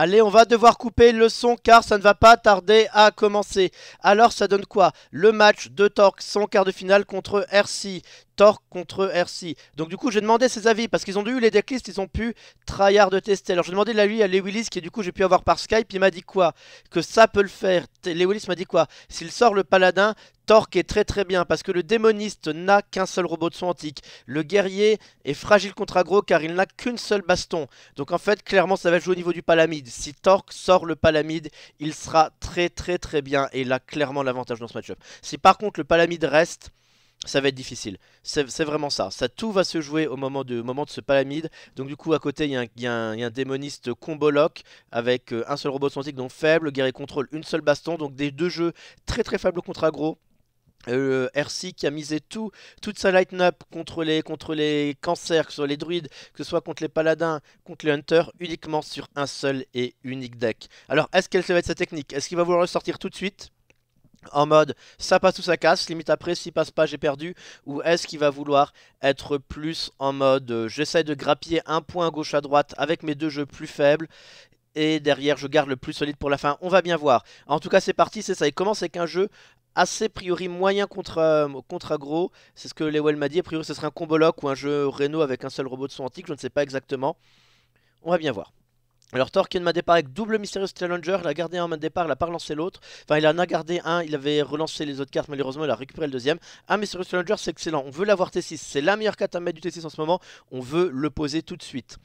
Allez, on va devoir couper le son car ça ne va pas tarder à commencer. Alors ça donne quoi? Le match de Torque, son quart de finale contre RC. Torque contre RC. Donc du coup j'ai demandé ses avis parce qu'ils ont eu les decklists, ils ont pu tryhard de tester. Alors j'ai demandé la lui à Les Willis qui du coup j'ai pu avoir par Skype, il m'a dit quoi? Que ça peut le faire. Les Willis m'a dit quoi? S'il sort le paladin, Torque est très très bien parce que le démoniste n'a qu'un seul robot de son antique. Le guerrier est fragile contre aggro car il n'a qu'une seule baston. Donc en fait clairement ça va jouer au niveau du palamide. Si Torque sort le palamide, il sera très très très bien et il a clairement l'avantage dans ce match-up. Si par contre le palamide reste ça va être difficile. C'est vraiment ça. Ça tout va se jouer au moment de, ce palamide. Donc du coup à côté il y, a un démoniste combo lock avec euh, un seul robot antique donc faible, guerrier contrôle, une seule baston. Donc des deux jeux très très faibles contre aggro. Euh, RC qui a misé tout, toute sa line-up contre les, contre les cancers, que ce soit les druides, que ce soit contre les paladins, contre les hunters, uniquement sur un seul et unique deck. Alors, est-ce qu'elle va être sa technique? Est-ce qu'il va vouloir sortir tout de suite? En mode ça passe ou ça casse, limite après s'il passe pas j'ai perdu ou est-ce qu'il va vouloir être plus en mode euh, j'essaie de grappiller un point gauche à droite avec mes deux jeux plus faibles et derrière je garde le plus solide pour la fin, on va bien voir. En tout cas c'est parti, c'est ça, il commence avec un jeu assez priori moyen contre, euh, contre c'est ce que Lewell m'a dit, a priori ce serait un combo lock ou un jeu Renault avec un seul robot de son antique, je ne sais pas exactement, on va bien voir. Alors Torken m'a départ avec double Mysterious Challenger, il a gardé un main départ, il a pas relancé l'autre. Enfin il en a gardé un, il avait relancé les autres cartes malheureusement il a récupéré le deuxième. Un Mysterious Challenger c'est excellent, on veut l'avoir T6, c'est la meilleure carte à mettre du T6 en ce moment, on veut le poser tout de suite.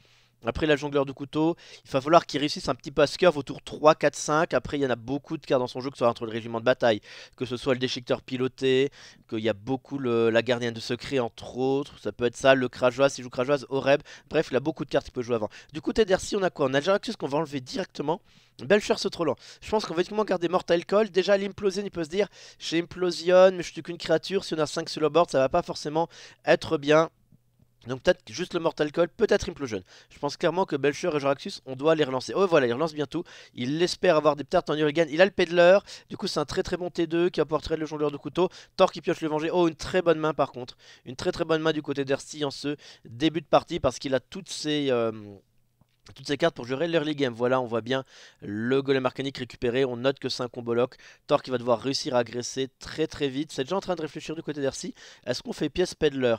Après la jongleur de couteau, il va falloir qu'il réussisse un petit se curve autour 3, 4, 5. Après, il y en a beaucoup de cartes dans son jeu, que ce soit entre le régiment de bataille, que ce soit le déchiqueteur piloté, qu'il y a beaucoup la gardienne de secret, entre autres. Ça peut être ça, le crageoise, s'il joue crageoise, Oreb. Bref, il a beaucoup de cartes qu'il peut jouer avant. Du côté d'Ercy, on a quoi? On a Jaraxus qu'on va enlever directement. Belcher ce trop lent. Je pense qu'on va uniquement garder Mortal Coil. Déjà, l'implosion, il peut se dire j'ai Implosion, mais je suis qu'une créature. Si on a 5 sur le board, ça va pas forcément être bien. Donc peut-être juste le Mortal Coil, peut-être Implosion. Je pense clairement que Belcher et Jaraxus, on doit les relancer. Oh voilà, il relance bientôt. Il espère avoir des pertes en Urigan. Il a le Peddler. Du coup, c'est un très très bon T2 qui apporterait le jongleur de couteau. Thor qui pioche le venger. Oh, une très bonne main par contre. Une très très bonne main du côté d'Ersti en ce début de partie parce qu'il a toutes ses... Euh, toutes ces cartes pour gérer l'early game. Voilà, on voit bien le golem arcanique récupéré. On note que c'est un combo lock. Thor qui va devoir réussir à agresser très très vite. C'est déjà en train de réfléchir du côté d'Ercy. Est-ce qu'on fait pièce peddler?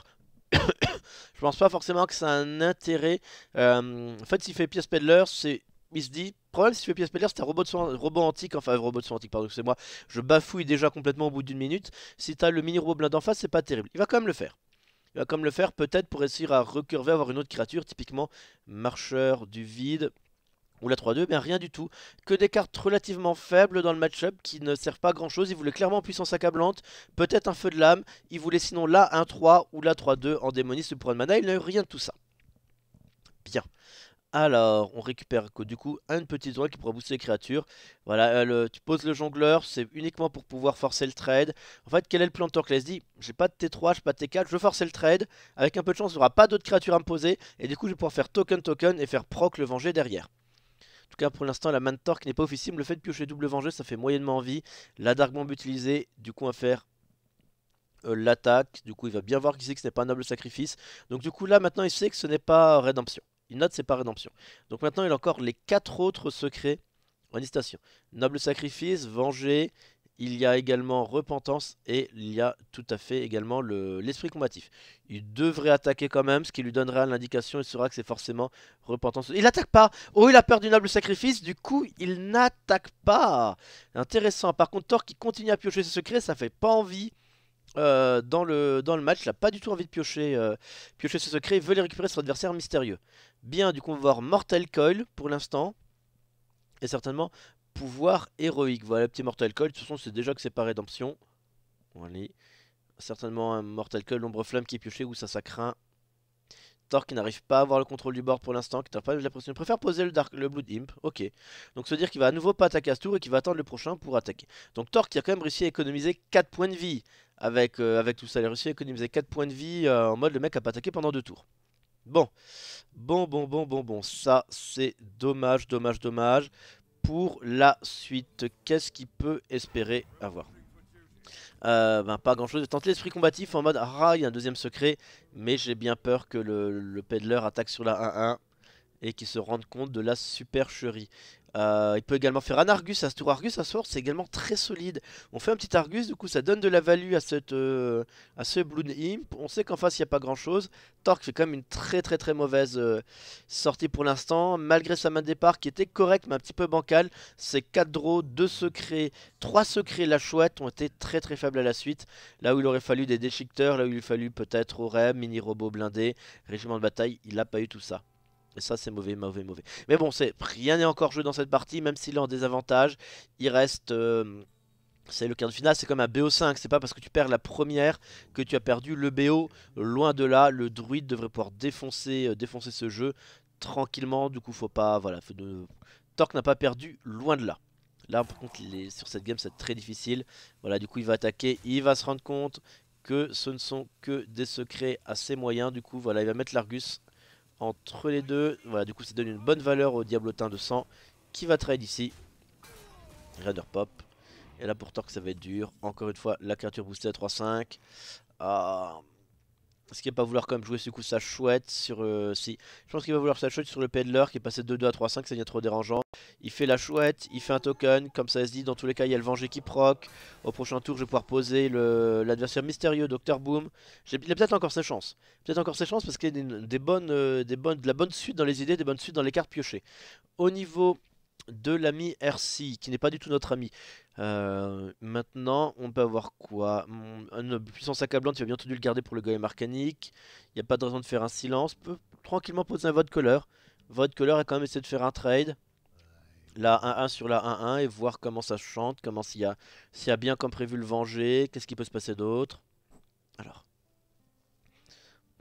Je pense pas forcément que ça a un intérêt. Euh, en fait, s'il fait pièce peddler, c'est il se dit, problème s'il fait pièce peddler, c'est un robot, robot antique, enfin robot de antique, pardon, c'est moi, je bafouille déjà complètement au bout d'une minute. Si t'as le mini robot blind en face, c'est pas terrible. Il va quand même le faire. Il va quand même le faire, peut-être pour réussir à recurver, avoir une autre créature, typiquement marcheur du vide, ou la 3-2, mais rien du tout. Que des cartes relativement faibles dans le match-up qui ne servent pas grand chose. Il voulait clairement puissance accablante, peut-être un feu de lame. Il voulait sinon la 1-3 ou la 3-2 en démoniste pour un mana. Il n'a eu rien de tout ça. Bien. Alors, on récupère du coup une petite zone qui pourra booster les créatures. Voilà, euh, tu poses le jongleur, c'est uniquement pour pouvoir forcer le trade. En fait, quel est le plan de Torcles dit J'ai pas de T3, j'ai pas de T4, je veux forcer le trade. Avec un peu de chance, il n'y aura pas d'autres créatures à me poser. Et du coup, je vais pouvoir faire token token et faire proc le venger derrière. En tout cas, pour l'instant, la Mantor qui n'est pas officielle. Le fait de piocher double venger, ça fait moyennement envie. La Dark Bomb utilisée, du coup, va faire euh, l'attaque. Du coup, il va bien voir qu'il sait que ce n'est pas un noble sacrifice. Donc, du coup, là, maintenant, il sait que ce n'est pas rédemption. Il note c'est pas rédemption. Donc, maintenant, il a encore les quatre autres secrets en hésitation. Noble sacrifice, venger, il y a également repentance et il y a tout à fait également l'esprit combatif. Il devrait attaquer quand même, ce qui lui donnera l'indication, il saura que c'est forcément repentance. Il n'attaque pas Oh, il a peur du noble sacrifice, du coup, il n'attaque pas Intéressant. Par contre, Thor qui continue à piocher ses secrets, ça fait pas envie. Euh, dans, le, match, il n'a pas du tout envie de piocher, euh, piocher ses secrets, il veut les récupérer sur adversaire mystérieux. Bien, du coup on va voir Mortal Coil pour l'instant. Et certainement pouvoir héroïque. Voilà, petit Mortal Coil. De toute façon, c'est déjà que c'est pas rédemption. Allez. Certainement un Mortal Coil, l'ombre flamme qui est pioché, ou ça, ça craint. Thor qui n'arrive pas à avoir le contrôle du board pour l'instant, qui pas la pression. Il préfère poser le, le Blood Imp. Ok. Donc, se dire qu'il va à nouveau pas attaquer à ce tour et qu'il va attendre le prochain pour attaquer. Donc, Thor qui a quand même réussi à économiser 4 points de vie avec, euh, avec tout ça. Il a réussi à économiser 4 points de vie euh, en mode le mec a pas attaqué pendant deux tours. Bon. Bon, bon, bon, bon, bon. Ça, c'est dommage, dommage, dommage pour la suite. Qu'est-ce qu'il peut espérer avoir? Euh, ben, Pas grand chose. tenter l'esprit combatif en mode Ah, il y a un deuxième secret. Mais j'ai bien peur que le, le peddler attaque sur la 1-1. et qui se rendent compte de la supercherie. Euh, il peut également faire un Argus à ce tour. Argus à ce tour, c'est également très solide. On fait un petit Argus, du coup ça donne de la value à, euh, ce Blood Imp. On sait qu'en face il n'y a pas grand chose. Torque fait quand même une très très très mauvaise euh, sortie pour l'instant. Malgré sa main de départ qui était correcte mais un petit peu bancale. Ses 4 draws, 2 secrets, 3 secrets, la chouette ont été très très faibles à la suite. Là où il aurait fallu des déchiqueteurs, là où il fallu peut-être Orem, mini robot blindé, régiment de bataille, il n'a pas eu tout ça. Et ça, c'est mauvais, mauvais, mauvais. Mais bon, c'est rien n'est encore joué dans cette partie, même s'il est en désavantage. Il reste... Euh, c'est le quart de finale, c'est comme un BO5. C'est pas parce que tu perds la première que tu as perdu le BO. Loin de là, le druide devrait pouvoir défoncer, euh, défoncer ce jeu tranquillement. Du coup, faut pas... Voilà, de... Torque n'a pas perdu, loin de là. Là, par contre, sur cette game, c'est très difficile. Voilà, du coup, il va attaquer. Il va se rendre compte que ce ne sont que des secrets assez moyens. Du coup, voilà, il va mettre l'Argus entre les deux. Voilà, du coup, ça donne une bonne valeur au Diablotin de sang qui va trade ici. Raider Pop. Et là, pour Torque, ça va être dur. Encore une fois, la créature boostée à 3-5. Ah. Est-ce qu'il va pas vouloir quand même jouer ce coup sa chouette sur... Euh, si, je pense qu'il va vouloir sa chouette sur le Peddler qui est passé de 2 à 3-5, ça devient trop dérangeant. Il fait la chouette, il fait un token, comme ça se dit, dans tous les cas il y a le Venger qui proc. Au prochain tour je vais pouvoir poser l'adversaire mystérieux, Dr Boom. Il a peut-être encore ses chances. Peut-être encore ses chances parce qu'il y a des, bonnes, euh, des bonnes, de la bonne suite dans les idées, des bonnes suites dans les cartes piochées. Au niveau de l'ami RC, qui n'est pas du tout notre ami. Euh, maintenant, on peut avoir quoi? Une puissance accablante, il va bien entendu le garder pour le golem arcanique. Il n'y a pas de raison de faire un silence. Peut tranquillement poser un vote color. Vote color et quand même essayer de faire un trade. La 1-1 sur la 1-1 et voir comment ça chante, comment s'il y, a, y a bien comme prévu le venger, qu'est-ce qui peut se passer d'autre. Alors.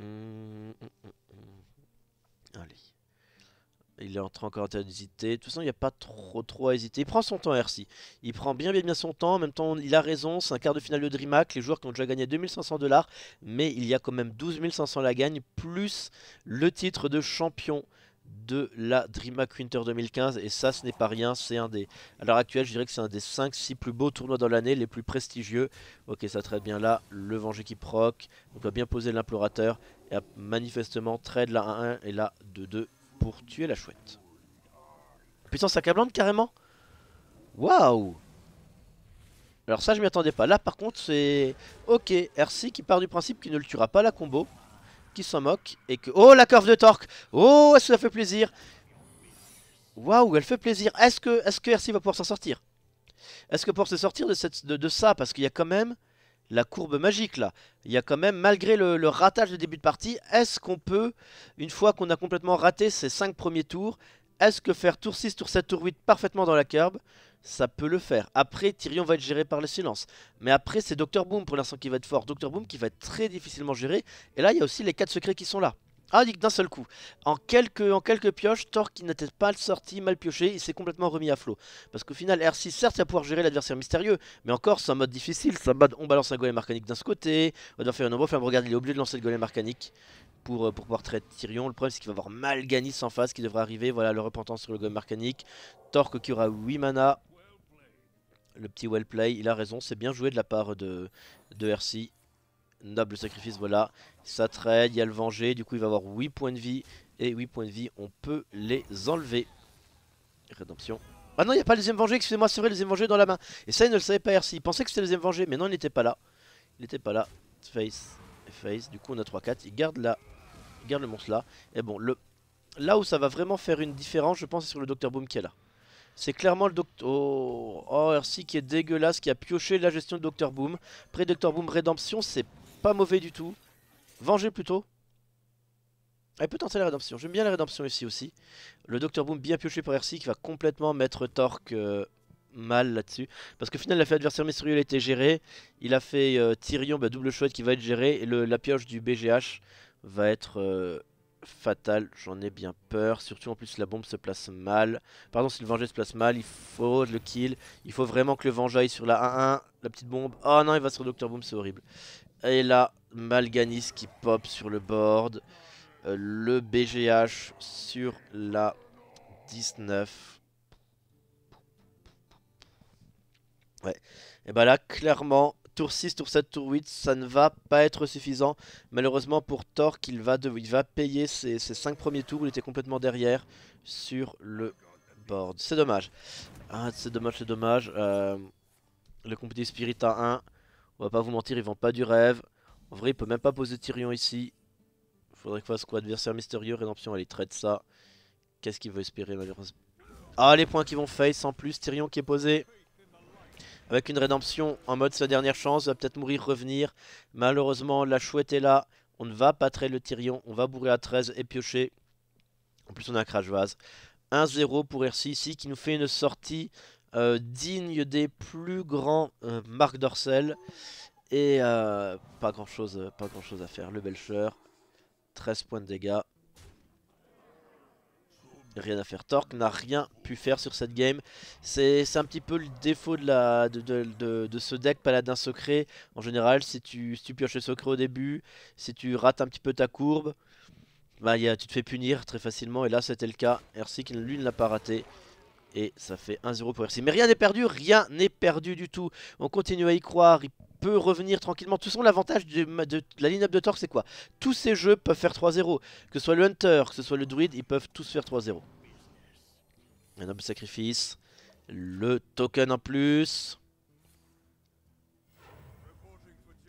Hum, hum, hum, Allez. Il est en train encore d'hésiter. De toute façon, il n'y a pas trop trop à hésiter. Il prend son temps, RC. Il prend bien bien bien son temps. En même temps, il a raison. C'est un quart de finale de DreamHack. Les joueurs qui ont déjà gagné 2500 dollars. Mais il y a quand même 12 500 la gagne. Plus le titre de champion de la DreamHack Winter 2015 et ça ce n'est pas rien, c'est un des à l'heure actuelle je dirais que c'est un des 5-6 plus beaux tournois dans l'année, les plus prestigieux ok ça traite bien là, le Venger qui proc on doit bien poser l'implorateur et manifestement trade la 1-1 et la 2-2 pour tuer la chouette. Puissance accablante carrément? Waouh Alors ça je m'y attendais pas. Là par contre c'est... Ok, RC qui part du principe qu'il ne le tuera pas la combo. Qui s'en moque. Et que... Oh la curve de torque Oh est-ce que ça fait plaisir? Waouh elle fait plaisir. Est-ce que, est -ce que RC va pouvoir s'en sortir? Est-ce que pour se sortir de, cette, de ça Parce qu'il y a quand même la courbe magique là. Il y a quand même, malgré le, ratage de début de partie, est-ce qu'on peut, une fois qu'on a complètement raté ces 5 premiers tours, est-ce que faire tour 6, tour 7, tour 8 parfaitement dans la curve ça peut le faire? Après, Tyrion va être géré par le silence. Mais après, c'est Dr Boom pour l'instant qui va être fort. Dr Boom qui va être très difficilement géré. Et là, il y a aussi les 4 secrets qui sont là. Ah, dit d'un seul coup. En quelques, en quelques pioches, Thor qui n'était pas sorti, mal pioché, il s'est complètement remis à flot. Parce qu'au final, R6, certes, il va pouvoir gérer l'adversaire mystérieux, mais encore, c'est un mode difficile. On balance un golem arcanique d'un côté, on doit faire un nombre, enfin, regarde, il est obligé de lancer le golem arcanique pour, euh, pouvoir traiter Tyrion. Le problème, c'est qu'il va avoir Malganis en face qui devrait arriver. Voilà, le repentant sur le golem arcanique. Torque qui aura 8 mana. Le petit well play, il a raison, c'est bien joué de la part de, de RC. Noble sacrifice, voilà. Ça trade, il y a le venger, du coup il va avoir 8 points de vie. Et 8 points de vie, on peut les enlever. Rédemption. Ah non, il n'y a pas le deuxième venger, excusez-moi, c'est vrai, le deuxième venger dans la main. Et ça, il ne le savait pas, RC. Il pensait que c'était le deuxième venger, mais non, il n'était pas là. Il n'était pas là. Face face. Du coup, on a 3-4. Il garde la... Il garde le monstre là. Et bon, le... là où ça va vraiment faire une différence, je pense, c'est sur le Dr Boom qui est là. C'est clairement le Docteur... Oh, oh, qui est dégueulasse, qui a pioché la gestion de Dr Boom. Après Dr Boom Rédemption, c'est pas mauvais du tout. Venger plutôt. Elle peut tenter la rédemption. J'aime bien la rédemption ici aussi. Le Dr Boom bien pioché par RC qui va complètement mettre Torque euh, mal là-dessus. Parce qu'au final, il a fait adversaire mystérieux, il a été géré. Il a fait euh, Tyrion, bah, double chouette qui va être géré. Et le, la pioche du BGH va être euh, fatale. J'en ai bien peur. Surtout en plus, la bombe se place mal. Pardon, si le Venger se place mal, il faut le kill. Il faut vraiment que le Venger aille sur la 1-1. La petite bombe. Oh non, il va sur Dr Boom, c'est horrible. Et là, Malganis qui pop sur le board. Euh, le BGH sur la 19. Ouais. Et bah là, clairement, tour 6, tour 7, tour 8, ça ne va pas être suffisant. Malheureusement pour Torque, il va, va payer ses, 5 premiers tours, il était complètement derrière sur le board. C'est dommage. Ah, c'est dommage, c'est dommage. Euh, le compétitif Spirit à 1, on va pas vous mentir, ils vont pas du rêve. En vrai, il peut même pas poser Tyrion ici. Faudrait qu'il fasse quoi Adversaire mystérieux, rédemption, allez, traite ça. Qu'est-ce qu'il veut espérer malheureusement? Ah, les points qui vont face en plus, Tyrion qui est posé. Avec une rédemption en mode sa dernière chance, va peut-être mourir, revenir. Malheureusement, la chouette est là. On ne va pas traiter le Tyrion, on va bourrer à 13 et piocher. En plus, on a un crash vase. 1-0 pour RC ici qui nous fait une sortie euh, digne des plus grands euh, Marc Dorcel. Et euh, pas grand chose chose à faire. Le Belcher, 13 points de dégâts. Rien à faire. Torque n'a rien pu faire sur cette game. C'est un petit peu le défaut de, ce deck Paladin Secret. En général, si tu, pioches le secret au début, si tu rates un petit peu ta courbe, bah, tu te fais punir très facilement. Et là, c'était le cas. RC, lui, ne l'a pas raté. Et ça fait 1-0 pour RC. Mais rien n'est perdu, rien n'est perdu du tout. On continue à y croire, il peut revenir tranquillement. Tout son l'avantage de, la line-up de Torque, c'est quoi? Tous ces jeux peuvent faire 3-0. Que ce soit le Hunter, que ce soit le Druid, ils peuvent tous faire 3-0. Un noble sacrifice. Le token en plus.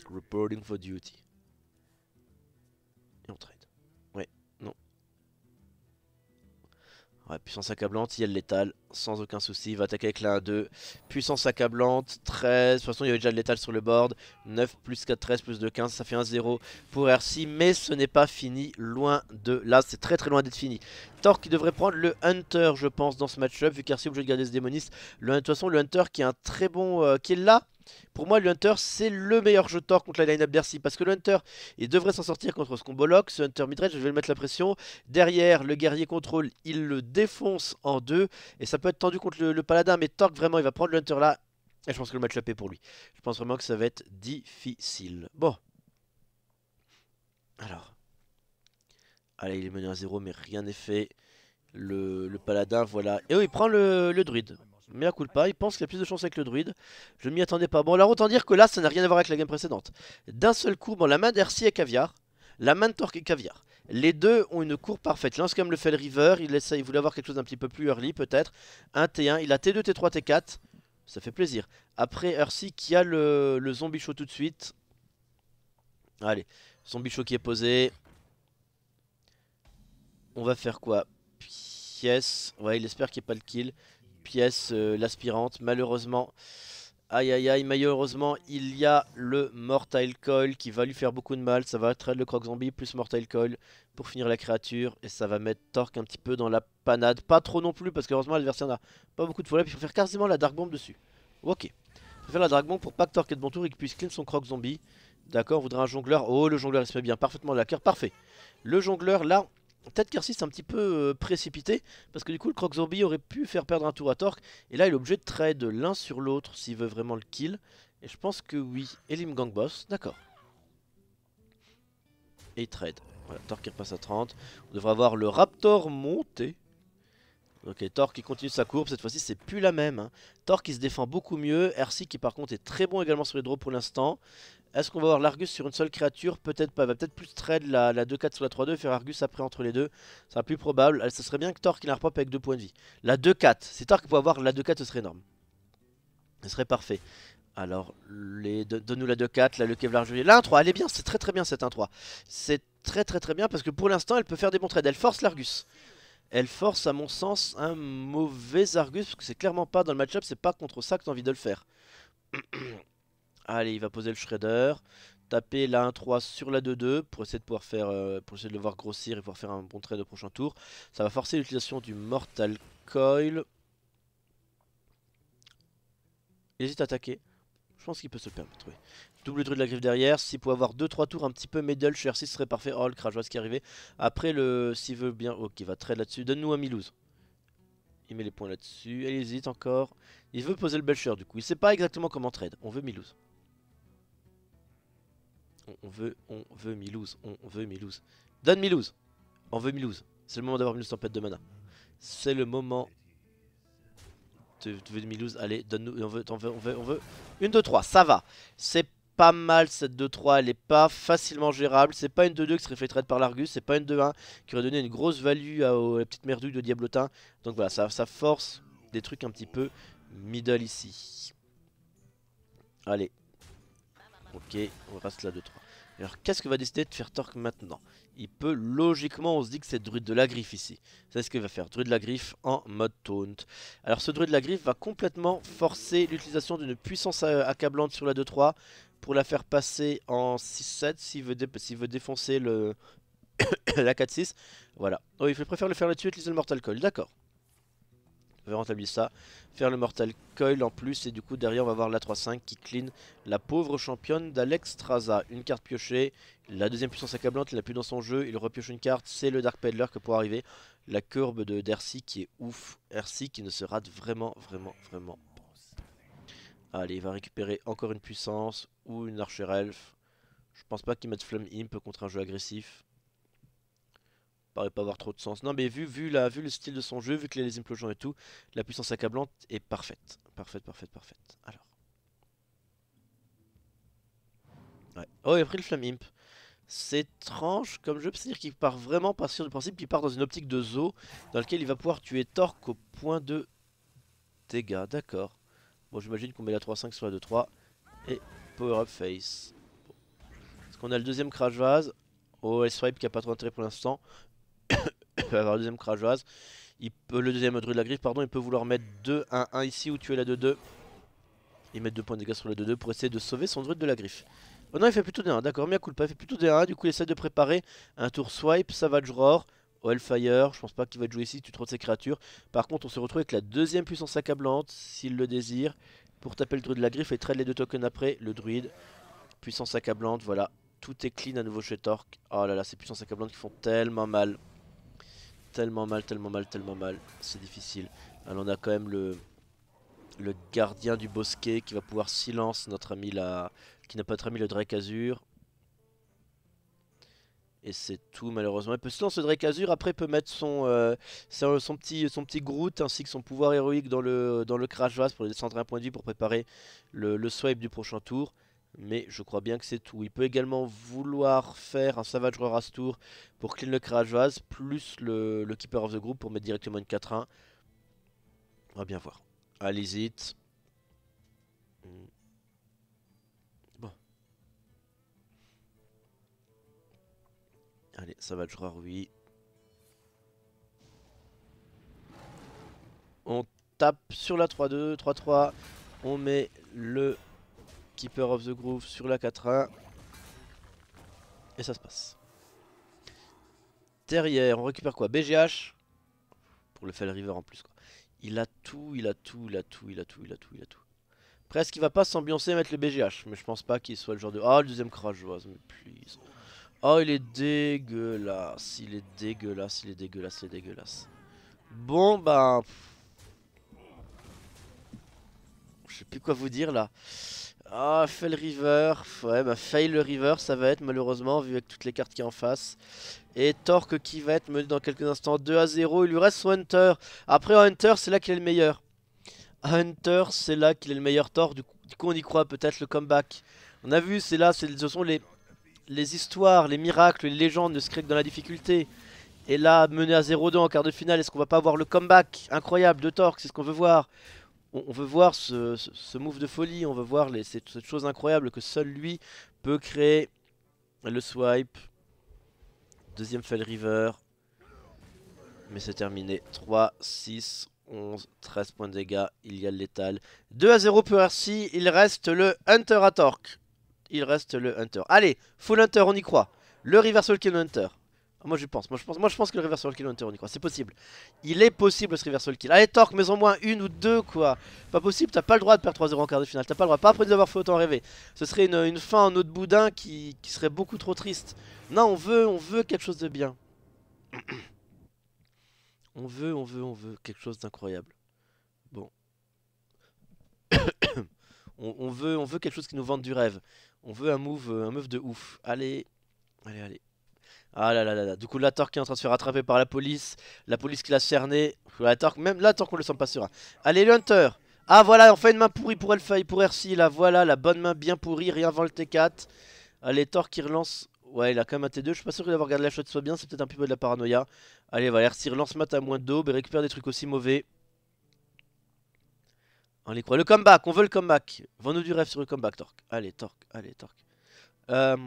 Reporting for duty. Ouais, puissance accablante, il y a le létal, sans aucun souci, il va attaquer avec la 1-2. Puissance accablante, 13, de toute façon il y avait déjà le létal sur le board. 9 plus 4, 13 plus 2, 15, ça fait 1-0 pour RC, mais ce n'est pas fini, loin de là, c'est très très loin d'être fini. Thor qui devrait prendre le Hunter je pense dans ce match-up, vu qu'RC est obligé de garder ce démoniste. Le, de toute façon le Hunter qui est un très bon, euh, qui est là, pour moi, le Hunter, c'est le meilleur jeu contre la line-up d'Ercy. Parce que le Hunter, il devrait s'en sortir contre ce combo lock. Ce Hunter midrange, je vais le mettre la pression. Derrière, le guerrier contrôle, il le défonce en deux. Et ça peut être tendu contre le, paladin. Mais Torque, vraiment, il va prendre le Hunter là. Et je pense que le match-up est pour lui. Je pense vraiment que ça va être difficile. Bon. Alors. Allez, il est mené à 0, mais rien n'est fait. Le, paladin, voilà. Et oui, il prend le, le druide. Mais à coup pas, il pense qu'il a plus de chance avec le druide. Je m'y attendais pas. Bon, alors autant dire que là, ça n'a rien à voir avec la game précédente. D'un seul coup, bon, la main d'Ercy est caviar. La main de Torque est caviar. Les deux ont une cour parfaite. Lance comme le fait le River. Il, essaie, il voulait avoir quelque chose d'un petit peu plus early, peut-être. Un T1. Il a T2, T3, T4. Ça fait plaisir. Après, Ercy qui a le, le zombie show tout de suite. Allez, zombie show qui est posé. On va faire quoi? Pièce. Ouais, il espère qu'il n'y ait pas le kill pièce, euh, l'aspirante. Malheureusement, aïe aïe aïe, malheureusement, il y a le Mortal Coil qui va lui faire beaucoup de mal. Ça va être le Croc Zombie plus Mortal Coil pour finir la créature. Et ça va mettre Torque un petit peu dans la panade. Pas trop non plus, parce que heureusement, l'adversaire n'a pas beaucoup de. Puis il faut faire quasiment la Dark Bomb dessus. Ok. Il faut faire la Dark Bomb pour pas que Torque ait de bon tour et qu'il puisse clean son Croc Zombie. D'accord, on voudrait un jongleur. Oh, le jongleur il se met bien, parfaitement la cœur, parfait. Le jongleur, là, Peut-être qu'Arcy c'est un petit peu euh, précipité parce que du coup le Croc Zombie aurait pu faire perdre un tour à Torque et là il est obligé de trade l'un sur l'autre s'il veut vraiment le kill et je pense que oui. Elim Gang Boss, d'accord. Et il trade. Voilà, Torque repasse à 30. On devrait avoir le Raptor monté. Ok, Torque qui continue sa courbe, cette fois-ci c'est plus la même. Hein. Torque qui se défend beaucoup mieux, RC qui par contre est très bon également sur les draws pour l'instant. Est-ce qu'on va avoir l'Argus sur une seule créature? Peut-être pas. Il va peut-être plus trade la, la 2-4 sur la 3-2 et faire Argus après entre les deux. Sera plus probable. Ce serait bien que Thor qu'il la repop avec 2 points de vie. La 2-4. Si Thor pouvait avoir la 2-4, ce serait énorme. Ce serait parfait. Alors, donne-nous la 2-4, là le Kevlar Juliet. La 1-3, elle est bien, c'est très très bien cette 1-3. C'est très très très bien parce que pour l'instant, elle peut faire des bons trades. Elle force l'Argus. Elle force, à mon sens, un mauvais Argus parce que c'est clairement pas dans le match-up, c'est pas contre ça que tu as envie de le faire. Allez, il va poser le shredder. Taper la 1-3 sur la 2-2 pour essayer de pouvoir faire euh, pour essayer de le voir grossir et pouvoir faire un bon trade au prochain tour. Ça va forcer l'utilisation du Mortal Coil. Il hésite à attaquer. Je pense qu'il peut se le permettre. Double druide de la griffe derrière. S'il pouvait avoir 2-3 tours un petit peu middle chez R6, ce serait parfait. Oh, le crash, ce qui est arrivé. Après, le s'il veut bien. Ok, il va trade là-dessus. Donne-nous un Milouz. Il met les points là-dessus. Il hésite encore. Il veut poser le Belcher du coup. Il sait pas exactement comment trade. On veut Milouz. On veut, on veut Milouz, on veut Milouz. Donne Milouz. On veut Milouz. C'est le moment d'avoir Milouz tempête de mana. C'est le moment tu veux demi-lose, allez, donne-nous, on veut, on veut, on veut. Une, 2, 3, ça va. C'est pas mal cette 2-3, elle est pas facilement gérable. C'est pas une 2-2 qui serait fait trade par l'Argus, c'est pas une 2-1 qui aurait donné une grosse value à, la petite merdouille de Diablotin. Donc voilà, ça, ça force des trucs un petit peu middle ici. Allez. Ok, on reste là 2-3. Alors qu'est-ce que va décider de faire Torque maintenant? Il peut logiquement, on se dit que c'est druide de la griffe ici. C'est ce qu'il va faire, druide de la griffe en mode taunt. Alors ce druide de la griffe va complètement forcer l'utilisation d'une puissance accablante sur la 2-3 pour la faire passer en 6-7 s'il veut, veut, défoncer le la 4-6. Voilà. Oh, il préfère le faire là-dessus utiliser le Mortal Coil, d'accord. Rentabiliser ça. Faire le Mortal Coil en plus. Et du coup, derrière, on va avoir la 3-5 qui clean la pauvre championne d'Alex Traza. Une carte piochée. La deuxième puissance accablante, il n'a plus dans son jeu. Il repioche une carte. C'est le Dark Peddler que pour arriver. La courbe de d'Ercy qui est ouf. Ercy qui ne se rate vraiment, vraiment, vraiment. Allez, il va récupérer encore une puissance ou une archer elf. Je pense pas qu'il mette Flame Imp contre un jeu agressif paraît pas avoir trop de sens. Non mais vu, vu, la, vu le style de son jeu, vu a les implosions et tout, la puissance accablante est parfaite. Parfaite, parfaite, parfaite. Alors. Oh il a pris le Flame Imp. C'est étrange comme jeu, c'est-à-dire qu'il part vraiment partir du principe qu'il part dans une optique de Zo, dans lequel il va pouvoir tuer Torque au point de dégâts. D'accord. Bon j'imagine qu'on met la 3-5 sur la 2-3. Et Power Up Face. Est-ce qu'on a le deuxième Crash Vase Oh, elle swipe qui a pas trop d'intérêt pour l'instant. Il peut avoir le deuxième Crash Il peut, le deuxième Druid de la griffe, pardon, il peut vouloir mettre 2, 1, 1 ici ou tuer la 2-2. Et mettre 2 points de dégâts sur la 2-2 pour essayer de sauver son Druid de la griffe. Oh non, il fait plutôt des 1, d'accord, bien cool pas, il fait plutôt des 1, du coup il essaie de préparer un tour swipe, Savage Roar, Hellfire, je pense pas qu'il va jouer ici, tu trop ses créatures. Par contre, on se retrouve avec la deuxième puissance accablante, s'il le désire, pour taper le druide de la griffe et trade les deux tokens après, le druide, puissance accablante, voilà. Tout est clean à nouveau chez Torque. Oh là là, ces puissances accablantes qui font tellement mal tellement mal, tellement mal, tellement mal. C'est difficile. Alors on a quand même le, gardien du bosquet qui va pouvoir silence notre ami là, qui n'a pas notre ami le Drake Azur. Et c'est tout malheureusement. Il peut silencer le Drake Azur, après il peut mettre son, euh, petit, son Groot ainsi que son pouvoir héroïque dans le, Crash Vase pour descendre un point de vie pour préparer le swipe du prochain tour. Mais je crois bien que c'est tout. Il peut également vouloir faire un Savage Roar tour pour clean le Crash Vase, plus le, Keeper of the Group pour mettre directement une 4-1. On va bien voir. Allez it. Hmm. Bon. Allez, Savage Roar, oui. On tape sur la 3-2, 3-3. On met le Keeper of the Groove sur la 4-1. Et ça se passe. Derrière, on récupère quoi? BGH. Pour le Fell River en plus. Il a tout, il a tout, il a tout, il a tout, il a tout, il a tout. Presque qu'il va pas s'ambiancer mettre le BGH. Mais je pense pas qu'il soit le genre de... Ah, le deuxième crash, mais please. Oh, il est dégueulasse. Il est dégueulasse, il est dégueulasse, il est dégueulasse. Bon, bah... Je sais plus quoi vous dire là. Ah, Fail River. Ouais, bah Fail River, ça va être malheureusement, vu avec toutes les cartes qui en face. Et Torque qui va être mené dans quelques instants 2 à 0. Il lui reste Hunter. Après, Hunter, c'est là qu'il est le meilleur. Hunter, c'est là qu'il est le meilleur Torque. Du coup, on y croit peut-être le comeback. On a vu, c'est là, ce sont les, les histoires, les miracles, les légendes créent que dans la difficulté. Et là, mené à 0-2 en quart de finale, est-ce qu'on va pas voir le comeback? Incroyable de Torque C'est ce qu'on veut voir on, veut voir ce, move de folie, on veut voir cette, chose incroyable que seul lui peut créer. Le swipe. Deuxième Fell River. Mais c'est terminé. 3, 6, 11, 13 points de dégâts. Il y a le létal. 2 à 0 pour RC. Il reste le Hunter à Torque. Il reste le Hunter. Allez, full Hunter, on y croit. Le Reversal Kill Hunter. Ah, moi je pense, moi je pense, moi je pense que le reversal kill on y croit, c'est possible. Il est possible ce reversal kill. Allez Torque, mais au moins une ou deux quoi. Pas possible, t'as pas le droit de perdre 3-0 en quart de finale, t'as pas le droit, pas après nous avoir fait autant rêver. Ce serait une, fin en autre boudin qui, qui, serait beaucoup trop triste. Non, on veut, on veut quelque chose de bien. on veut, on veut, on veut quelque chose d'incroyable. Bon. on, on, veut, on veut quelque chose qui nous vende du rêve. On veut un move, un move de ouf. Allez, allez, allez. Ah là là là là. Du coup, la Torque est en train de se faire rattraper par la police. La police qui l'a cerné. La Torque, même là, tant qu'on le sent pas serein. Allez, le Hunter. Ah voilà, enfin une main pourrie pour Elfay, pour RC. Là, voilà, la bonne main bien pourrie, rien avant le T4. Allez, Torque qui relance. Ouais, il a quand même un T2. Je suis pas sûr qu'il va regarder la shot soit bien. C'est peut-être un peu de la paranoïa. Allez, voilà, RC relance mat à moins d'aube et récupère des trucs aussi mauvais. On les croit. Le comeback, on veut le comeback. Vends-nous du rêve sur le comeback, Torque. Allez, Torque, allez, Torque. Euh,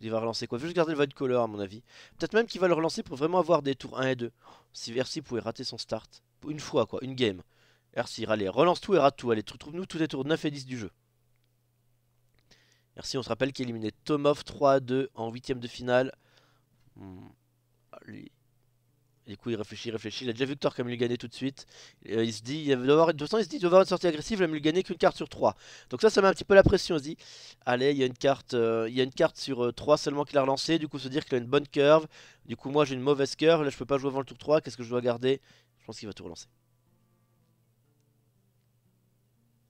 il va relancer quoi? Juste garder le Void Color à mon avis. Peut-être même qu'il va le relancer pour vraiment avoir des tours 1 et 2. Si Versi pouvait rater son start. Une fois quoi, une game. Merci, allez, relance tout et rate tout. Allez, trouve-nous tous les tours 9 et 10 du jeu. Merci, on se rappelle qu'il a éliminé Tomov 3 à 2 en 8ème de finale. Hmm. Allez. Du coup, il réfléchit, il réfléchit. Il a déjà vu que Thor lui gagner tout de suite. Euh, il se dit, il doit avoir, de toute façon, il se dit, il doit avoir une sortie agressive, il va lui gagner qu'une carte sur 3. Donc ça, ça met un petit peu la pression. Il allez, il y a une carte, euh, sur 3 euh, seulement qu'il a relancé. Du coup, se dire qu'il a une bonne curve. Du coup, moi, j'ai une mauvaise curve. Là, je peux pas jouer avant le tour 3. Qu'est-ce que je dois garder? Je pense qu'il va tout relancer.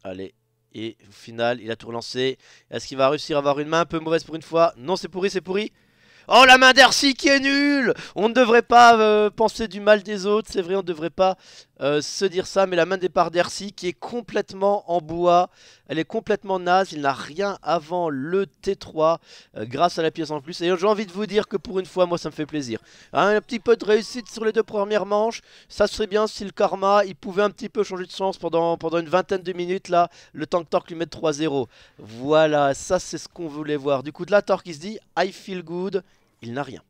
Allez. Et au final, il a tout relancé. Est-ce qu'il va réussir à avoir une main un peu mauvaise pour une fois? Non, c'est pourri, c'est pourri. Oh la main d'Ercy qui est nulle. On ne devrait pas euh, penser du mal des autres, c'est vrai on ne devrait pas euh, se dire ça, mais la main de départ d'Ercy qui est complètement en bois, elle est complètement naze, il n'a rien avant le T3 euh, grâce à la pièce en plus. Et j'ai envie de vous dire que pour une fois moi ça me fait plaisir. un petit peu de réussite sur les deux premières manches, ça serait bien si le karma il pouvait un petit peu changer de sens pendant, pendant une vingtaine de minutes là, le temps que Torque lui mette 3-0. Voilà, ça c'est ce qu'on voulait voir. Du coup de la Torque il se dit I feel good il n'a rien.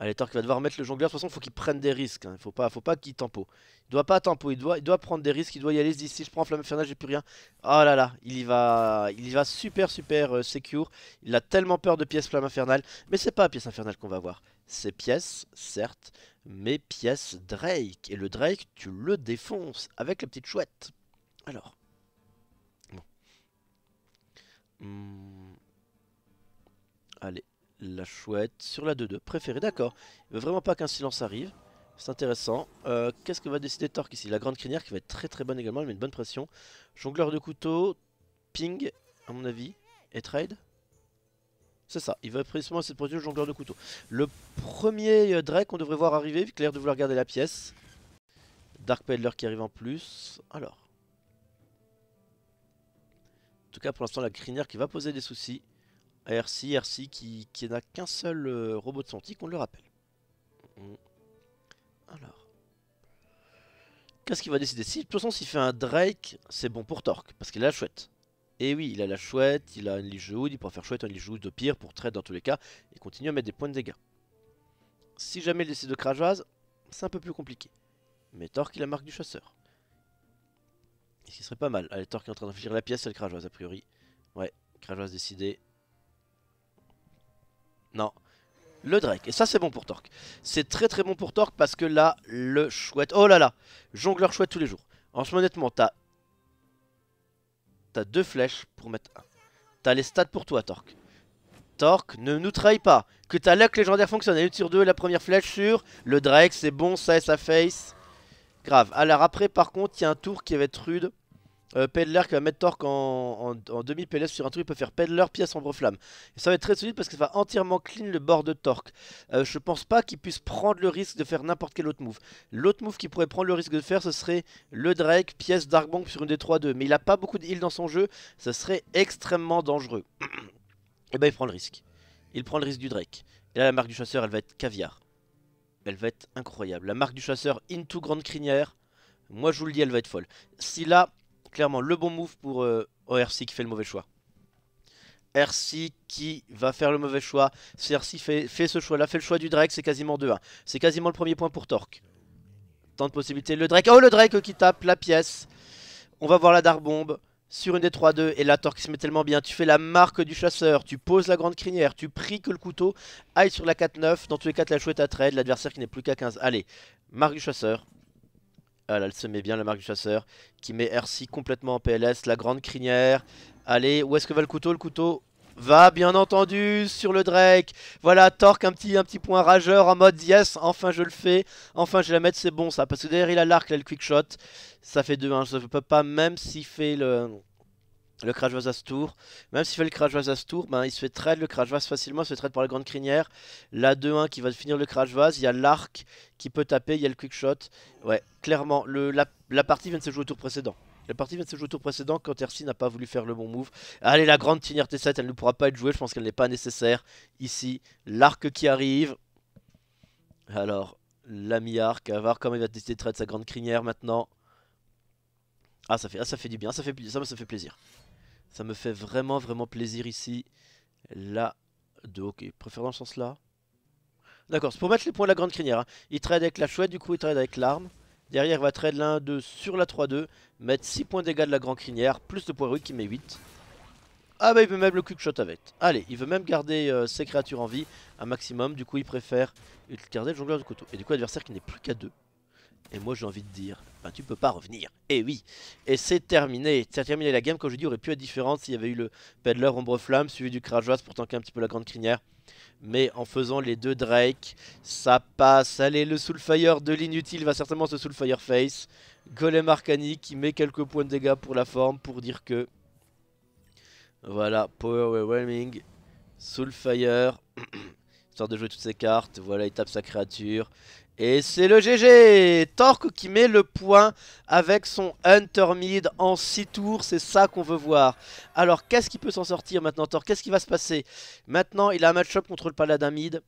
Allez, Torque va devoir mettre le jongleur. De toute façon, il faut qu'il prenne des risques. Hein. Il faut pas, faut pas qu'il tempo. Il doit pas tempo. Il doit, il prendre des risques. Il doit y aller. D'ici, je prends flamme infernale, j'ai plus rien. Oh là là, il y va, il y va super super euh, secure. Il a tellement peur de pièces flamme infernale. Mais c'est pas pièce infernale qu'on va voir. C'est pièce, certes, mais pièce Drake. Et le Drake, tu le défonces avec la petite chouette. Alors. Bon. Hmm. Allez la chouette sur la 2-2. Préféré, d'accord. Il veut vraiment pas qu'un silence arrive. C'est intéressant. Euh, qu'est-ce que va décider Torque ici? La grande crinière qui va être très très bonne également. Elle met une bonne pression. Jongleur de couteau. Ping, à mon avis. Et trade c'est ça, il va précisément cette produire jongleur de couteau. Le premier euh, Drake qu'on devrait voir arriver, vu l'air de vouloir garder la pièce. Dark Peddler qui arrive en plus. Alors. En tout cas, pour l'instant, la crinière qui va poser des soucis. RC, RC qui, n'a qu'un seul euh, robot de tic, on le rappelle. Mm. Alors. Qu'est-ce qu'il va décider? Si, De toute façon, s'il fait un Drake, c'est bon pour Torque, parce qu'il a la chouette. Et oui, il a la chouette, il a une lige il peut faire chouette, un lige de pire pour trade dans tous les cas, et continue à mettre des points de dégâts. Si jamais il décide de crageoise, c'est un peu plus compliqué. Mais Torque, il a marque du chasseur. Ce qui serait pas mal. Allez, Torque est en train d'infliger la pièce, c'est le crageoise a priori. Ouais, crageoise décidé. Non. Le Drake. Et ça, c'est bon pour Torque. C'est très très bon pour Torque parce que là, le chouette... Oh là là Jongleur chouette tous les jours. En ce honnêtement, t'as... T'as deux flèches pour mettre un. T'as les stats pour toi, Torque. Torque, ne nous trahis pas. Que ta luck légendaire fonctionne. Une sur deux, la première flèche sur le Drake, c'est bon, ça et sa face. Grave. Alors après, par contre, il y a un tour qui va être rude. Euh, qui va mettre Torque en, demi PLS sur un truc, il peut faire Peddler pièce ombre flamme. Et ça va être très solide parce que ça va entièrement clean le bord de Torque. Euh, je pense pas qu'il puisse prendre le risque de faire n'importe quel autre move. L'autre move qu'il pourrait prendre le risque de faire, ce serait le Drake, pièce Dark Bomb sur une des 3-2. Mais il a pas beaucoup de heal dans son jeu, ça serait extrêmement dangereux. Et eh ben il prend le risque. Il prend le risque du Drake. Et là la marque du chasseur, elle va être caviar. Elle va être incroyable. La marque du chasseur into grande crinière. Moi je vous le dis, elle va être folle. Si là, clairement le bon move pour euh, qui fait le mauvais choix. RC qui va faire le mauvais choix. Si RC fait, ce choix là, fait le choix du Drake, c'est quasiment 2-1. C'est quasiment le premier point pour Torque. Tant de possibilités. Le Drake, oh le Drake qui tape la pièce. On va voir la Dark Bomb sur une des 3-2 et la Torque se met tellement bien. Tu fais la marque du chasseur, tu poses la grande crinière, tu pries que le couteau aille sur la 4-9. Dans tous les cas, la chouette à trade, l'adversaire qui n'est plus qu'à 15. Allez, marque du chasseur, ah elle se met bien la marque du chasseur. Qui met RC complètement en PLS. La grande crinière. Allez, où est-ce que va le couteau? Le couteau va bien entendu sur le Drake. Voilà, Torque, un petit, un petit point rageur en mode yes, enfin je le fais. Enfin je vais la mettre, c'est bon ça. Parce que derrière il a l'arc, là le quick shot. Ça fait 2-1, ça ne peut pas, même s'il fait le... le Crash Vase tour. Même s'il fait le Crash Vase tour, ben, il se fait trade le Crash Vase facilement, il se fait trade par la grande crinière. La 2-1 qui va finir le Crash Vase, il y a l'arc qui peut taper, il y a le quick shot. Ouais, clairement, la, partie vient de se jouer au tour précédent. La partie vient de se jouer au tour précédent quand RC n'a pas voulu faire le bon move. Allez, la grande crinière T7, elle ne pourra pas être jouée, je pense qu'elle n'est pas nécessaire. Ici, l'arc qui arrive. Alors, l'ami arc, à voir comment il va décider de trade sa grande crinière maintenant? Ah ça fait, ah, ça fait du bien, ça fait, ça, ça fait plaisir. Ça me fait vraiment vraiment plaisir ici. Là, de ok, préfère dans le sens là. D'accord, c'est pour mettre les points de la grande crinière. Hein. Il trade avec la chouette, du coup il trade avec l'arme. Derrière il va trade l'un 2 sur la 3-2. Mettre 6 points de dégâts de la grande crinière, plus le poids qui met 8. Ah bah il veut même le quick shot avec. Allez, il veut même garder euh, ses créatures en vie un maximum. Du coup il préfère garder le jongleur de couteau. Et du coup l'adversaire qui n'est plus qu'à 2. Et moi j'ai envie de dire, ben tu peux pas revenir. Et eh oui, et c'est terminé. C'est terminé la game, comme je dis, aurait pu être différente s'il y avait eu le Peddler Ombre Flamme suivi du Krajoas pour tanker un petit peu la grande crinière. Mais en faisant les deux Drake, ça passe. Allez, le Soulfire de l'inutile va certainement se Soulfire Face. Golem Arcanique qui met quelques points de dégâts pour la forme pour dire que... Voilà, Power Overwhelming, Soulfire, histoire de jouer toutes ses cartes. Voilà, il tape sa créature. Et c'est le GG Torque qui met le point avec son Hunter Mid en 6 tours, c'est ça qu'on veut voir. Alors qu'est-ce qui peut s'en sortir maintenant Torque? Qu'est-ce qui va se passer? Maintenant il a un match-up contre le Paladin Mid.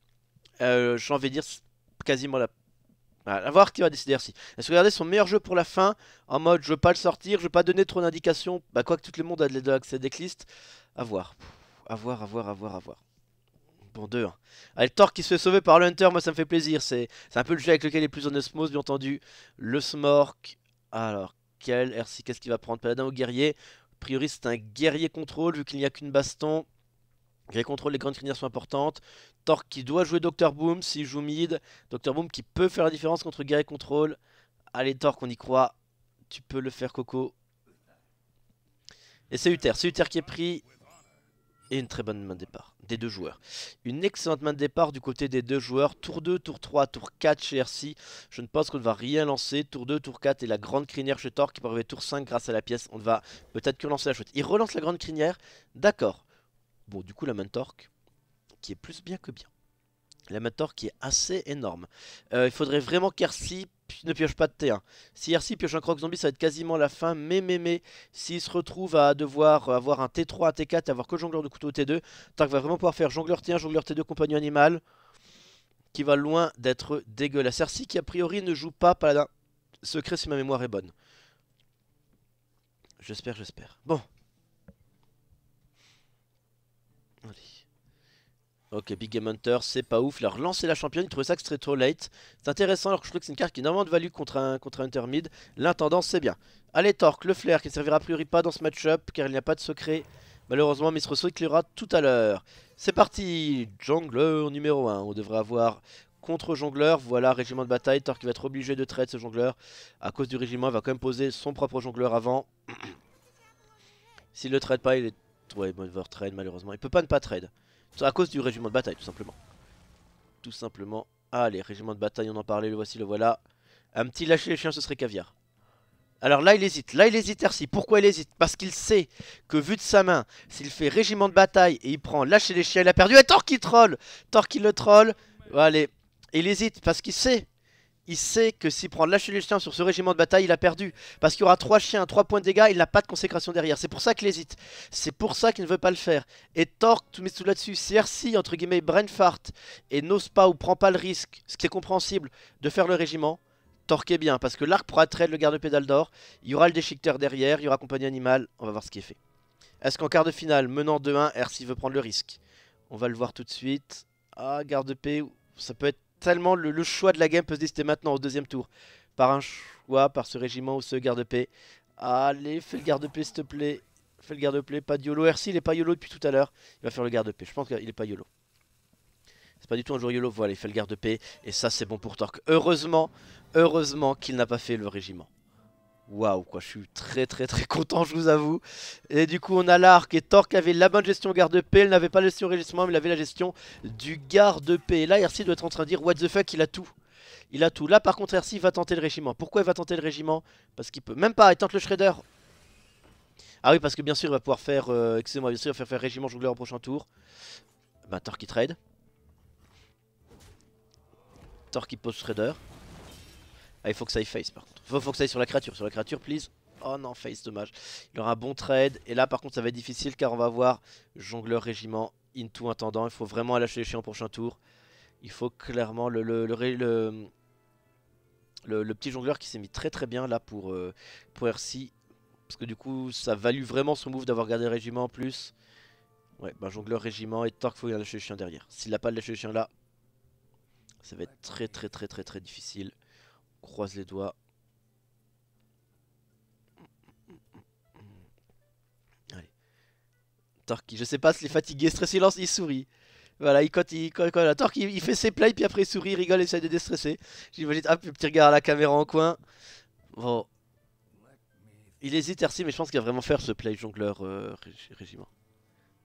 Euh, envie de dire quasiment la... À voir qui va décider si. Est-ce que regardez son meilleur jeu pour la fin En mode je veux pas le sortir, je veux pas donner trop d'indications. Bah quoi que tout le monde a de l'accès decklist. A voir. A voir, à voir, à voir, à voir. Bon, deux. Hein. Allez, Thor qui se fait sauver par le Hunter, moi ça me fait plaisir. C'est un peu le jeu avec lequel il est plus en osmose, bien entendu. Le Smork. Alors, quel RC, qu'est-ce qu'il va prendre? Paladin ou guerrier? A priori, c'est un guerrier contrôle, vu qu'il n'y a qu'une baston. Guerrier contrôle, les grandes crinières sont importantes. Thor qui doit jouer Dr. Boom s'il joue mid. Dr. Boom qui peut faire la différence contre guerrier contrôle. Allez, Thor, qu'on y croit. Tu peux le faire, Coco. Et c'est Uther. C'est Uther qui est pris. Et une très bonne main de départ des deux joueurs. Une excellente main de départ du côté des deux joueurs. Tour 2, tour 3, tour 4 chez RC. Je ne pense qu'on ne va rien lancer. Tour 2, tour 4 et la grande crinière chez Thor qui peut arriver tour 5 grâce à la pièce. On ne va peut-être que lancer la chouette. Il relance la grande crinière. D'accord. Bon, du coup, la main de Torque qui est plus bien que bien. La main de Torque qui est assez énorme. Euh, il faudrait vraiment qu'RC ne pioche pas de T1. Si RC pioche un croc zombie, ça va être quasiment la fin. Mais, mais, mais, s'il se retrouve à devoir avoir un T3, un T4 et avoir que jongleur de couteau T2, Tark va vraiment pouvoir faire jongleur T1, jongleur T2, compagnon animal. Qui va loin d'être dégueulasse. RC qui a priori ne joue pas paladin secret si ma mémoire est bonne. J'espère, j'espère. Bon. Allez. Ok, Big Game Hunter, c'est pas ouf. Il a relancé la championne, il trouvait ça que c'était trop late. C'est intéressant alors que je trouve que c'est une carte qui a énormément de value contre un, contre un Hunter mid. L'intendance, c'est bien. Allez, Torque, le flair qui ne servira a priori pas dans ce match-up car il n'y a pas de secret. Malheureusement, se recyclera tout à l'heure. C'est parti, Jongleur numéro 1. On devrait avoir contre jongleur, voilà, régiment de bataille. Torque va être obligé de trade ce jongleur. À cause du régiment, il va quand même poser son propre jongleur avant. S'il le trade pas, il est... Ouais, il va trade malheureusement. Il peut pas ne pas trade. À cause du régiment de bataille, tout simplement. Tout simplement. Allez, régiment de bataille, on en parlait, le voici, le voilà. Un petit lâcher les chiens, ce serait caviar. Alors là, il hésite. Là, il hésite, Ersi. Pourquoi il hésite? Parce qu'il sait que, vu de sa main, s'il fait régiment de bataille et il prend lâcher les chiens, il a perdu. Et Thor qui troll Thor qui le troll. Allez. Il hésite parce qu'il sait il sait que s'il prend lâcher les chiens sur ce régiment de bataille, il a perdu. Parce qu'il y aura 3 chiens, 3 points de dégâts, il n'a pas de consécration derrière. C'est pour ça qu'il hésite. C'est pour ça qu'il ne veut pas le faire. Et Torque, tout tout là-dessus. Si entre guillemets, Brainfart et n'ose pas ou prend pas le risque, ce qui est compréhensible, de faire le régiment, Torque est bien. Parce que l'arc pourra trade le garde-pédale d'or. Il y aura le déchiqueteur derrière, il y aura compagnie animale. On va voir ce qui est fait. Est-ce qu'en quart de finale, menant 2-1, RC veut prendre le risque? On va le voir tout de suite. Ah, garde-p, ça peut être tellement le, choix de la game peut se décider maintenant au deuxième tour. Par un choix, par ce régiment ou ce garde-paix. Allez, fais le garde-paix s'il te plaît. Fais le garde-paix, pas de YOLO. RC, il est pas YOLO depuis tout à l'heure. Il va faire le garde-paix. Je pense qu'il est pas YOLO. C'est pas du tout un joueur YOLO. Voilà, il fait le garde-paix. Et ça, c'est bon pour Torque. Heureusement, heureusement qu'il n'a pas fait le régiment. Waouh, quoi, je suis très très très content, je vous avoue. Et du coup, on a l'arc et Torque avait la bonne gestion garde-paix. Il n'avait pas la gestion régissement, mais il avait la gestion du garde-paix. Et là, RC doit être en train de dire What the fuck, il a tout. Il a tout. Là, par contre, RC va tenter le régiment. Pourquoi il va tenter le régiment? Parce qu'il peut même pas. Il tente le shredder. Ah oui, parce que bien sûr, il va pouvoir faire... Euh, excusez-moi, bien sûr, il va faire faire Régiment Jongleur au prochain tour. Bah, Thor qui trade. Thor qui pose Shredder. Ah, il faut que ça aille face par contre. Faut, faut que ça aille sur la créature. Sur la créature, please. Oh non, face, dommage. Il aura un bon trade. Et là, par contre, ça va être difficile car on va avoir Jongleur Régiment into intendant. Il faut vraiment lâcher les chiens au prochain tour. Il faut clairement le, le, le, petit jongleur qui s'est mis très très bien là pour, euh, pour RC. Parce que du coup, ça valut vraiment son move d'avoir gardé le régiment en plus. Ouais, bah jongleur régiment et Torque, faut qu'il lâcher le chien derrière. S'il n'a pas lâché le chien là, ça va être très très très très très difficile. Croise les doigts. Allez. Torque, je sais pas s'il est fatigué, stressé, il, lance, il sourit. Voilà, il, quand il, il, il, fait ses plays, puis après il sourit, il rigole, essaie de déstresser. J'imagine, hop, petit regard à la caméra en coin. Bon. Il hésite RC, mais je pense qu'il va vraiment faire ce play jongleur euh, régiment.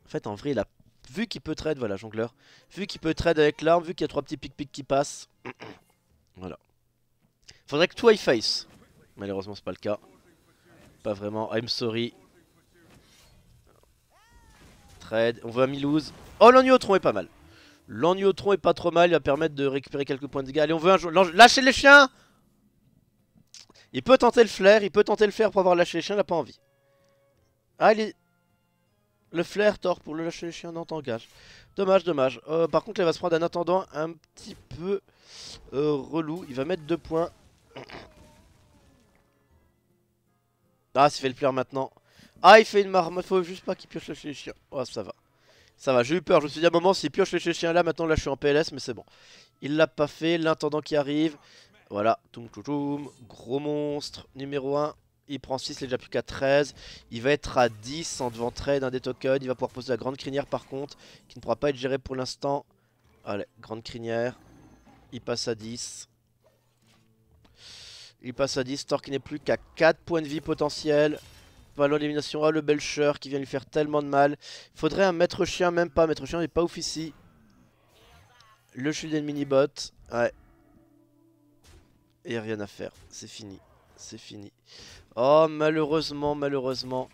En fait, en vrai, il a vu qu'il peut trade, voilà, jongleur. Vu qu'il peut trade avec l'arme, vu qu'il y a trois petits pic-pic qui passent. voilà. Faudrait que toi il face. Malheureusement, c'est pas le cas. Pas vraiment. I'm sorry. Trade. On veut un Milouz. Oh, l'Ogniotron est pas mal. L'Ogniotron est pas trop mal. Il va permettre de récupérer quelques points de dégâts. Allez, on veut un. Lâchez les chiens Il peut tenter le flair. Il peut tenter le faire pour avoir lâché les chiens. Il a pas envie. Ah, il est. Le flair, tort pour le lâcher les chiens. Non, t'engages. Dommage, dommage. Euh, par contre, il va se prendre un attendant un petit peu euh, relou. Il va mettre deux points. Ah, s'il fait le flair maintenant. Ah, il fait une marme. Faut juste pas qu'il pioche lâcher les chiens. Oh, ça va. Ça va, j'ai eu peur. Je me suis dit à un moment, s'il pioche les chiens là, maintenant là je suis en PLS, mais c'est bon. Il l'a pas fait. L'intendant qui arrive. Voilà. Toum, toum. Gros monstre. Numéro 1. Il prend 6, il est déjà plus qu'à 13. Il va être à 10 en devant trade un des tokens. Il va pouvoir poser la grande crinière par contre, qui ne pourra pas être gérée pour l'instant. Allez, grande crinière. Il passe à 10. Il passe à 10. Thor qui n'est plus qu'à 4 points de vie potentiels. Voilà l'élimination. Ah, le Belcher qui vient lui faire tellement de mal. Faudrait un maître chien, même pas. Maître chien n'est pas ouf ici. Le mini minibot. Ouais. Et rien à faire. C'est fini. C'est fini. Oh, malheureusement, malheureusement.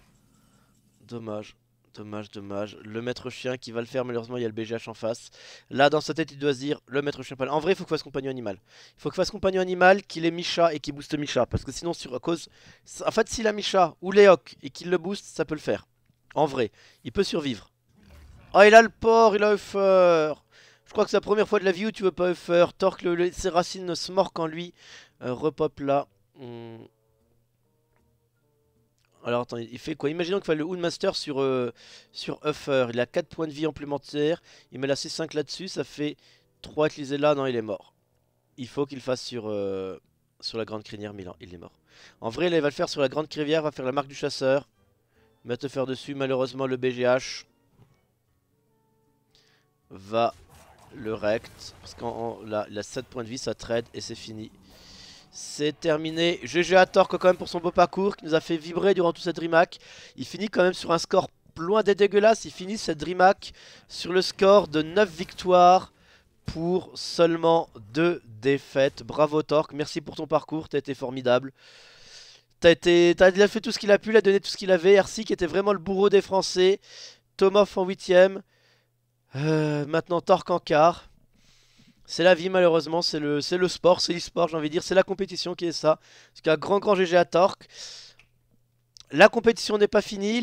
Dommage. Dommage, dommage. Le maître chien qui va le faire, malheureusement, il y a le BGH en face. Là, dans sa tête, il doit se dire le maître chien. En vrai, il faut qu'il fasse compagnon animal. Il faut qu'il fasse compagnon animal, qu'il ait Micha et qu'il booste Micha. Parce que sinon, sur, à cause. En fait, s'il a Micha ou Léoc et qu'il le booste, ça peut le faire. En vrai, il peut survivre. Oh, il a le port, il a Uffer. Je crois que c'est la première fois de la vie où tu veux pas Uffer. Torque, le, ses racines se mordent en lui. Euh, repop là. Hmm. Alors attends, il fait quoi? Imaginons qu'il fasse le Houndmaster sur, euh, sur Uffer. Il a 4 points de vie complémentaires. Il met la C5 là-dessus. Ça fait 3 utilisés là. Non, il est mort. Il faut qu'il fasse sur, euh, sur la Grande Crinière Milan. Il est mort. En vrai, là, il va le faire sur la Grande Crinière. Il va faire la marque du chasseur. Mettre faire dessus. Malheureusement, le BGH va le rect. Parce qu'il a 7 points de vie. Ça trade et c'est fini. C'est terminé. GG à Torque quand même pour son beau parcours qui nous a fait vibrer durant toute cette DreamHack. Il finit quand même sur un score loin d'être dégueulasse. Il finit cette DreamHack sur le score de 9 victoires pour seulement 2 défaites. Bravo Torque, merci pour ton parcours, t'as été formidable. T'as as fait tout ce qu'il a pu, il a donné tout ce qu'il avait. RC qui était vraiment le bourreau des Français. Thomas en 8ème. Euh, maintenant Torque en quart. C'est la vie malheureusement, c'est le, le sport, c'est l'e-sport j'ai envie de dire, c'est la compétition qui est ça. Parce a grand grand GG à Torque. La compétition n'est pas finie.